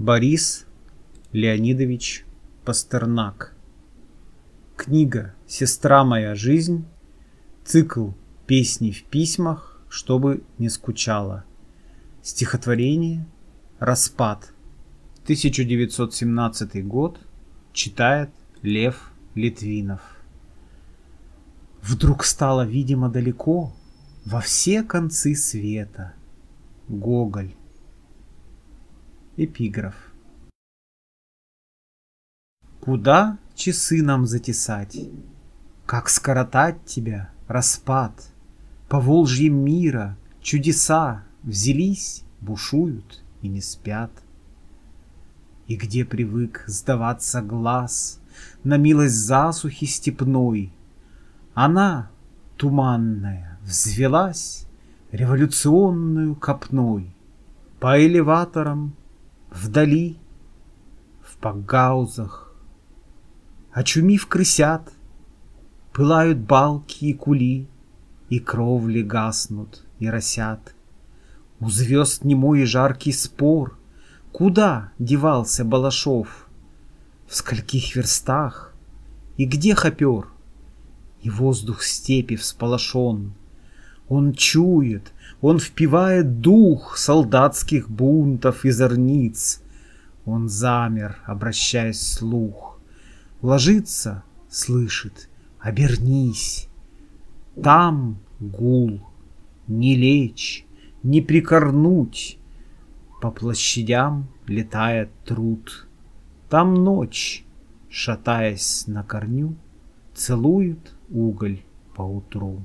Борис Леонидович Пастернак Книга «Сестра моя жизнь», цикл «Песни в письмах, чтобы не скучала», стихотворение «Распад», 1917 год, читает Лев Литвинов. Вдруг стало видимо далеко, во все концы света. Гоголь. Эпиграф. Куда часы нам затесать? Как скоротать тебя, распад? По волжьем мира чудеса Взялись, бушуют и не спят. И где привык сдаваться глаз На милость засухи степной, Она, туманная, взвелась Революционную копной По элеваторам вдали, в пакгаузах. Очумив крысят, пылают балки и кули, И кровли гаснут и росят. У звезд немой и жаркий спор, Куда девался Балашов? В скольких верстах? И где хопер? И воздух степи всполошен. Он чует, он впивает дух солдатских бунтов и зорниц. Он замер, обращаясь слух. Ложится, слышит, обернись. Там гул, не лечь, не прикорнуть. По площадям летает труд. Там ночь, шатаясь на корню, Целует уголь по утру.